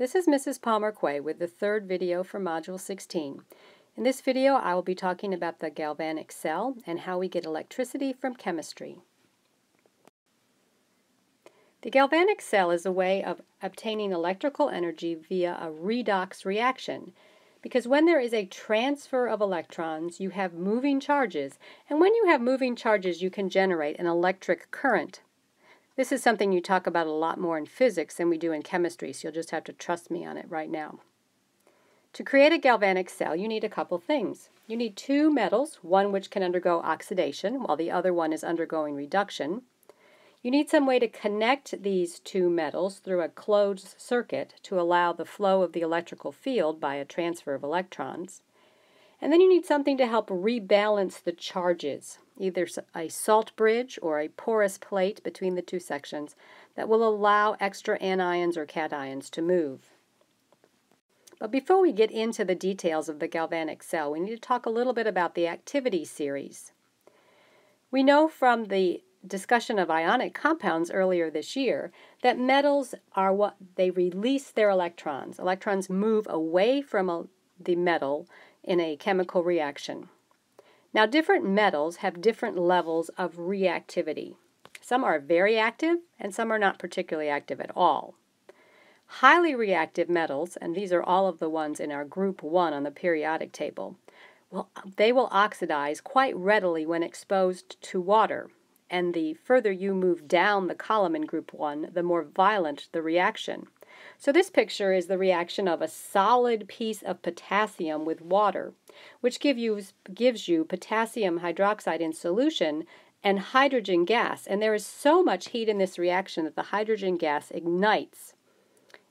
This is Mrs. Palmer Quay with the third video for Module 16. In this video I will be talking about the galvanic cell and how we get electricity from chemistry. The galvanic cell is a way of obtaining electrical energy via a redox reaction because when there is a transfer of electrons you have moving charges and when you have moving charges you can generate an electric current this is something you talk about a lot more in physics than we do in chemistry, so you'll just have to trust me on it right now. To create a galvanic cell, you need a couple things. You need two metals, one which can undergo oxidation while the other one is undergoing reduction. You need some way to connect these two metals through a closed circuit to allow the flow of the electrical field by a transfer of electrons. And then you need something to help rebalance the charges, either a salt bridge or a porous plate between the two sections that will allow extra anions or cations to move. But before we get into the details of the galvanic cell, we need to talk a little bit about the activity series. We know from the discussion of ionic compounds earlier this year that metals are what they release their electrons. Electrons move away from a, the metal in a chemical reaction. Now, different metals have different levels of reactivity. Some are very active and some are not particularly active at all. Highly reactive metals, and these are all of the ones in our group 1 on the periodic table, well, they will oxidize quite readily when exposed to water. And the further you move down the column in group 1, the more violent the reaction. So this picture is the reaction of a solid piece of potassium with water, which give you, gives you potassium hydroxide in solution and hydrogen gas. And there is so much heat in this reaction that the hydrogen gas ignites.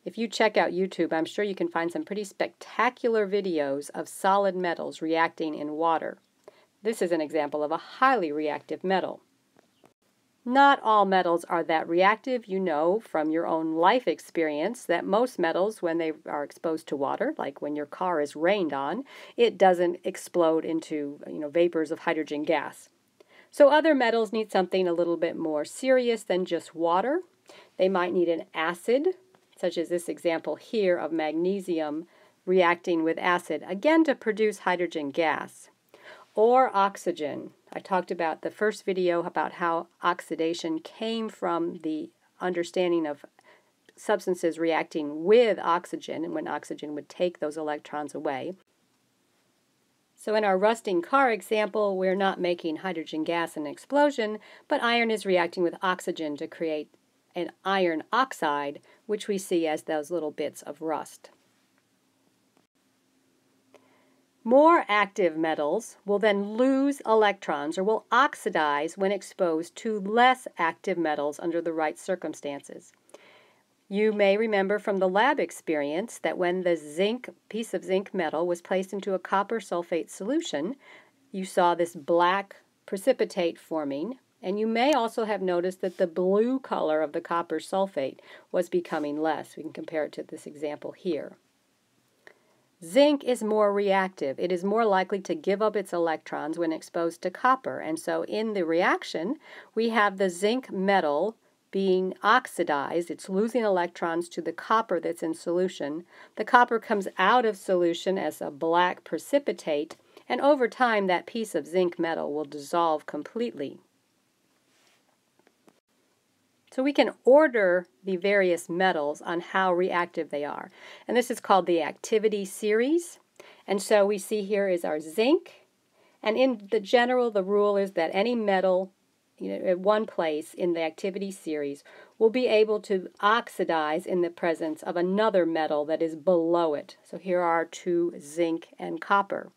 If you check out YouTube, I'm sure you can find some pretty spectacular videos of solid metals reacting in water. This is an example of a highly reactive metal. Not all metals are that reactive. You know from your own life experience that most metals, when they are exposed to water, like when your car is rained on, it doesn't explode into you know, vapors of hydrogen gas. So other metals need something a little bit more serious than just water. They might need an acid, such as this example here of magnesium reacting with acid, again to produce hydrogen gas, or oxygen. I talked about the first video about how oxidation came from the understanding of substances reacting with oxygen and when oxygen would take those electrons away. So in our rusting car example, we're not making hydrogen gas in an explosion, but iron is reacting with oxygen to create an iron oxide, which we see as those little bits of rust. More active metals will then lose electrons or will oxidize when exposed to less active metals under the right circumstances. You may remember from the lab experience that when the zinc piece of zinc metal was placed into a copper sulfate solution, you saw this black precipitate forming, and you may also have noticed that the blue color of the copper sulfate was becoming less. We can compare it to this example here. Zinc is more reactive. It is more likely to give up its electrons when exposed to copper. And so in the reaction, we have the zinc metal being oxidized. It's losing electrons to the copper that's in solution. The copper comes out of solution as a black precipitate, and over time that piece of zinc metal will dissolve completely. So we can order the various metals on how reactive they are. And this is called the activity series. And so we see here is our zinc. And in the general, the rule is that any metal you know, at one place in the activity series will be able to oxidize in the presence of another metal that is below it. So here are two zinc and copper.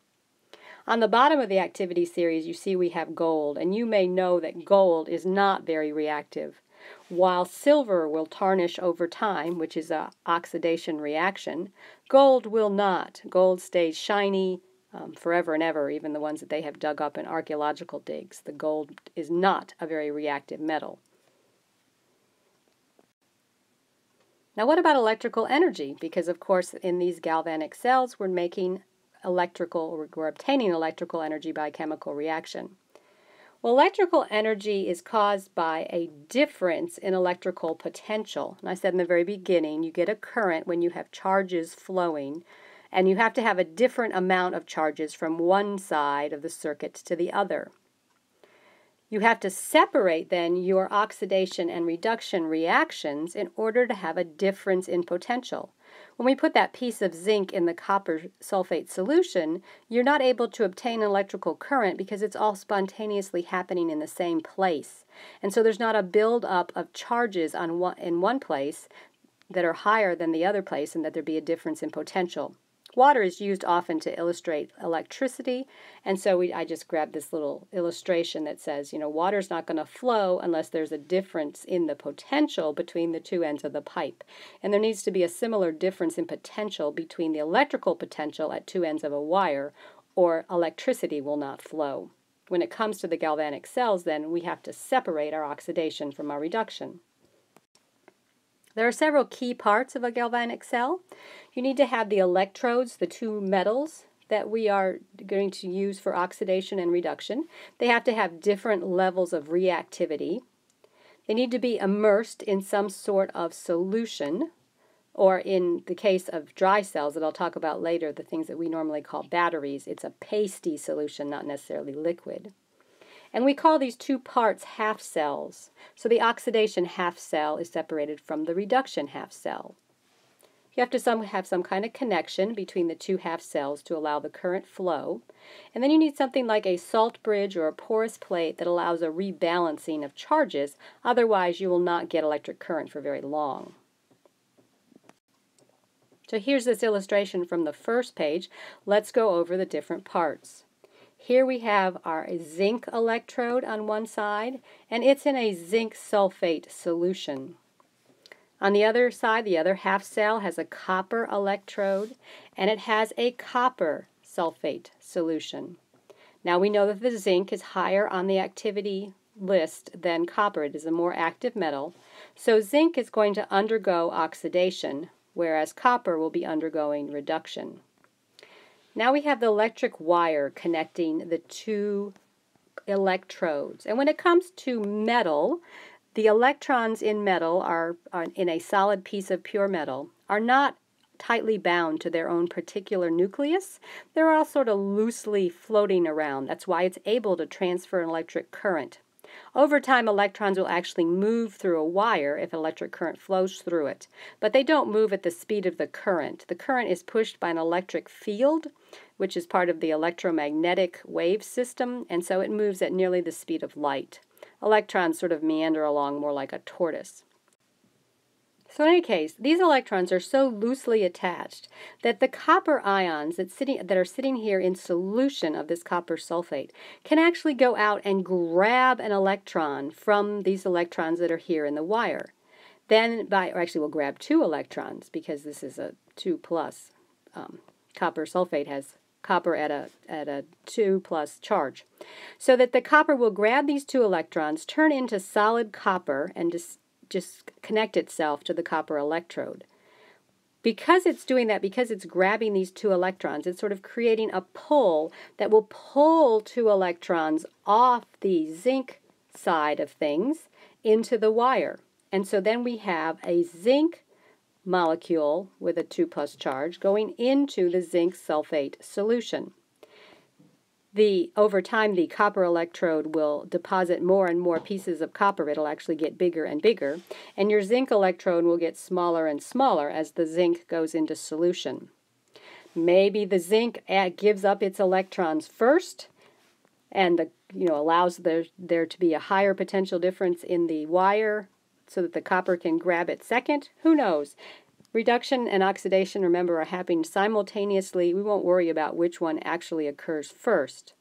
On the bottom of the activity series, you see we have gold, and you may know that gold is not very reactive. While silver will tarnish over time, which is a oxidation reaction, gold will not. Gold stays shiny um, forever and ever, even the ones that they have dug up in archaeological digs. The gold is not a very reactive metal. Now, what about electrical energy? Because, of course, in these galvanic cells, we're making electrical, we're obtaining electrical energy by chemical reaction. Well, electrical energy is caused by a difference in electrical potential. And I said in the very beginning, you get a current when you have charges flowing, and you have to have a different amount of charges from one side of the circuit to the other. You have to separate then your oxidation and reduction reactions in order to have a difference in potential. When we put that piece of zinc in the copper sulfate solution, you're not able to obtain electrical current because it's all spontaneously happening in the same place. And so there's not a buildup of charges on one, in one place that are higher than the other place and that there be a difference in potential. Water is used often to illustrate electricity, and so we, I just grabbed this little illustration that says, you know, water's not going to flow unless there's a difference in the potential between the two ends of the pipe. And there needs to be a similar difference in potential between the electrical potential at two ends of a wire, or electricity will not flow. When it comes to the galvanic cells, then, we have to separate our oxidation from our reduction. There are several key parts of a galvanic cell. You need to have the electrodes, the two metals that we are going to use for oxidation and reduction. They have to have different levels of reactivity. They need to be immersed in some sort of solution, or in the case of dry cells that I'll talk about later, the things that we normally call batteries, it's a pasty solution, not necessarily liquid. And we call these two parts half cells. So the oxidation half cell is separated from the reduction half cell. You have to some, have some kind of connection between the two half cells to allow the current flow. And then you need something like a salt bridge or a porous plate that allows a rebalancing of charges. Otherwise, you will not get electric current for very long. So here's this illustration from the first page. Let's go over the different parts. Here we have our zinc electrode on one side, and it's in a zinc sulfate solution. On the other side, the other half cell has a copper electrode, and it has a copper sulfate solution. Now we know that the zinc is higher on the activity list than copper. It is a more active metal. So zinc is going to undergo oxidation, whereas copper will be undergoing reduction. Now we have the electric wire connecting the two electrodes. And when it comes to metal, the electrons in metal are, are, in a solid piece of pure metal are not tightly bound to their own particular nucleus. They're all sort of loosely floating around. That's why it's able to transfer an electric current. Over time, electrons will actually move through a wire if electric current flows through it, but they don't move at the speed of the current. The current is pushed by an electric field, which is part of the electromagnetic wave system, and so it moves at nearly the speed of light. Electrons sort of meander along more like a tortoise. So in any case, these electrons are so loosely attached that the copper ions that, sitting, that are sitting here in solution of this copper sulfate can actually go out and grab an electron from these electrons that are here in the wire. Then, by, or actually we'll grab two electrons because this is a 2 plus. Um, copper sulfate has copper at a, at a 2 plus charge. So that the copper will grab these two electrons, turn into solid copper, and just just connect itself to the copper electrode. Because it's doing that, because it's grabbing these two electrons, it's sort of creating a pull that will pull two electrons off the zinc side of things into the wire. And so then we have a zinc molecule with a 2 plus charge going into the zinc sulfate solution the over time the copper electrode will deposit more and more pieces of copper. It'll actually get bigger and bigger. And your zinc electrode will get smaller and smaller as the zinc goes into solution. Maybe the zinc eh, gives up its electrons first and the you know allows there there to be a higher potential difference in the wire so that the copper can grab it second. Who knows Reduction and oxidation, remember, are happening simultaneously. We won't worry about which one actually occurs first.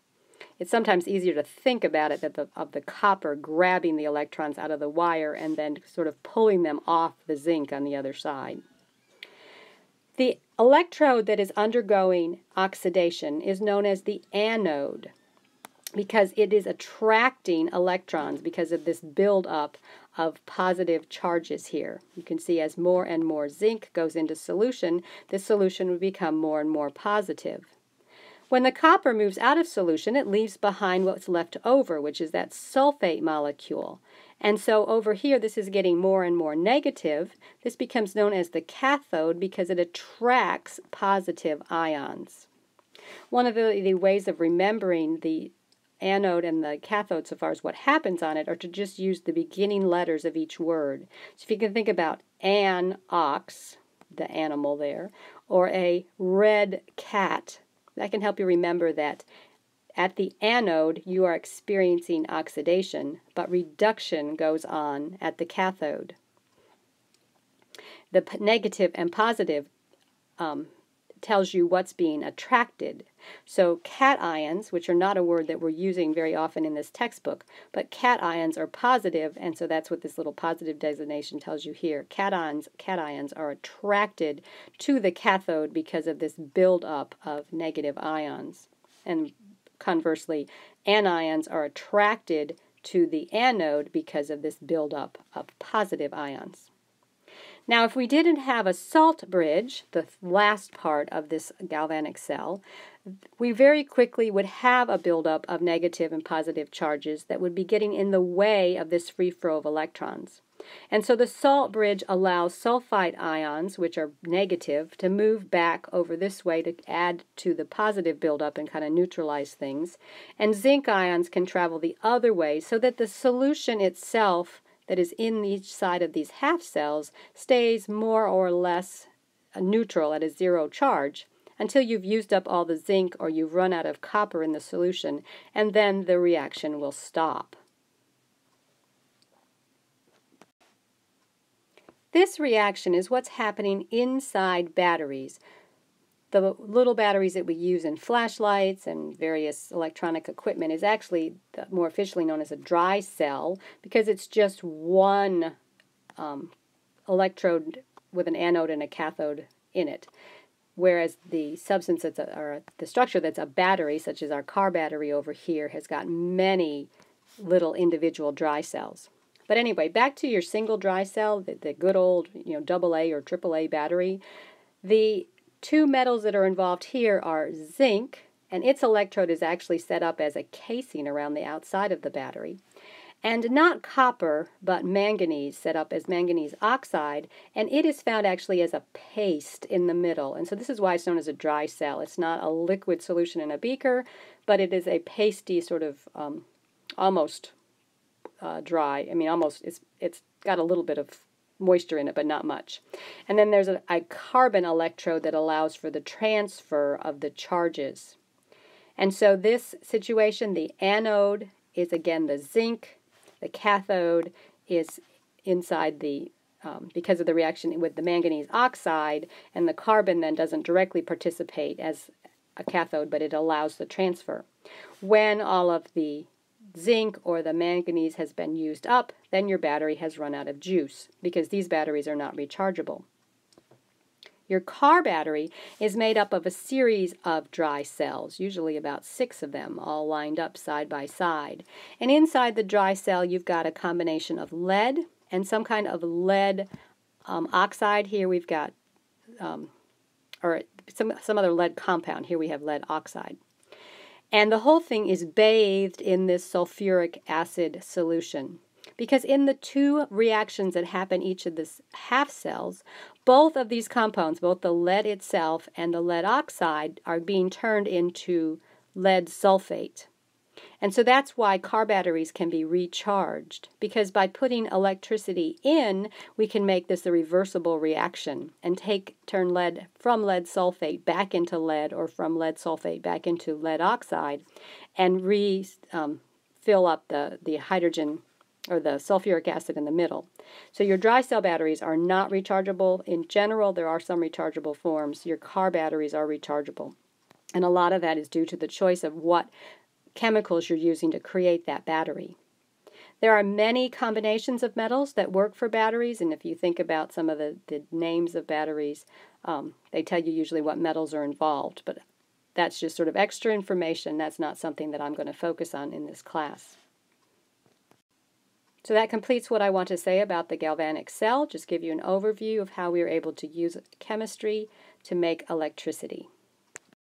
It's sometimes easier to think about it that the, of the copper grabbing the electrons out of the wire and then sort of pulling them off the zinc on the other side. The electrode that is undergoing oxidation is known as the anode because it is attracting electrons because of this buildup of positive charges here. You can see as more and more zinc goes into solution, this solution would become more and more positive. When the copper moves out of solution, it leaves behind what's left over, which is that sulfate molecule. And so over here, this is getting more and more negative. This becomes known as the cathode because it attracts positive ions. One of the, the ways of remembering the anode and the cathode so far as what happens on it are to just use the beginning letters of each word. So if you can think about an ox, the animal there, or a red cat, that can help you remember that at the anode you are experiencing oxidation, but reduction goes on at the cathode. The negative and positive um, tells you what's being attracted. So cations, which are not a word that we're using very often in this textbook, but cations are positive, and so that's what this little positive designation tells you here. Cations, cations are attracted to the cathode because of this buildup of negative ions. And conversely, anions are attracted to the anode because of this buildup of positive ions. Now, if we didn't have a salt bridge, the last part of this galvanic cell, we very quickly would have a buildup of negative and positive charges that would be getting in the way of this free flow of electrons. And so the salt bridge allows sulfite ions, which are negative, to move back over this way to add to the positive buildup and kind of neutralize things. And zinc ions can travel the other way so that the solution itself that is in each side of these half cells stays more or less neutral at a zero charge until you've used up all the zinc or you've run out of copper in the solution, and then the reaction will stop. This reaction is what's happening inside batteries the little batteries that we use in flashlights and various electronic equipment is actually more officially known as a dry cell because it's just one um, electrode with an anode and a cathode in it. Whereas the substance that's a, or the structure that's a battery, such as our car battery over here, has got many little individual dry cells. But anyway, back to your single dry cell, the, the good old you know double A or triple A battery. The two metals that are involved here are zinc, and its electrode is actually set up as a casing around the outside of the battery. And not copper, but manganese set up as manganese oxide, and it is found actually as a paste in the middle. And so this is why it's known as a dry cell. It's not a liquid solution in a beaker, but it is a pasty sort of um, almost uh, dry. I mean, almost, it's, it's got a little bit of moisture in it, but not much. And then there's a, a carbon electrode that allows for the transfer of the charges. And so this situation, the anode is again the zinc, the cathode is inside the um, because of the reaction with the manganese oxide, and the carbon then doesn't directly participate as a cathode, but it allows the transfer. When all of the zinc or the manganese has been used up, then your battery has run out of juice because these batteries are not rechargeable. Your car battery is made up of a series of dry cells, usually about six of them, all lined up side by side. And inside the dry cell, you've got a combination of lead and some kind of lead um, oxide. Here we've got, um, or some, some other lead compound. Here we have lead oxide. And the whole thing is bathed in this sulfuric acid solution. Because in the two reactions that happen each of the half cells, both of these compounds, both the lead itself and the lead oxide, are being turned into lead sulfate. And so that's why car batteries can be recharged, because by putting electricity in, we can make this a reversible reaction and take turn lead from lead sulfate back into lead or from lead sulfate back into lead oxide and re um, fill up the, the hydrogen or the sulfuric acid in the middle. So your dry cell batteries are not rechargeable. In general, there are some rechargeable forms. Your car batteries are rechargeable. And a lot of that is due to the choice of what chemicals you're using to create that battery. There are many combinations of metals that work for batteries, and if you think about some of the, the names of batteries, um, they tell you usually what metals are involved, but that's just sort of extra information. That's not something that I'm going to focus on in this class. So that completes what I want to say about the galvanic cell, just give you an overview of how we are able to use chemistry to make electricity.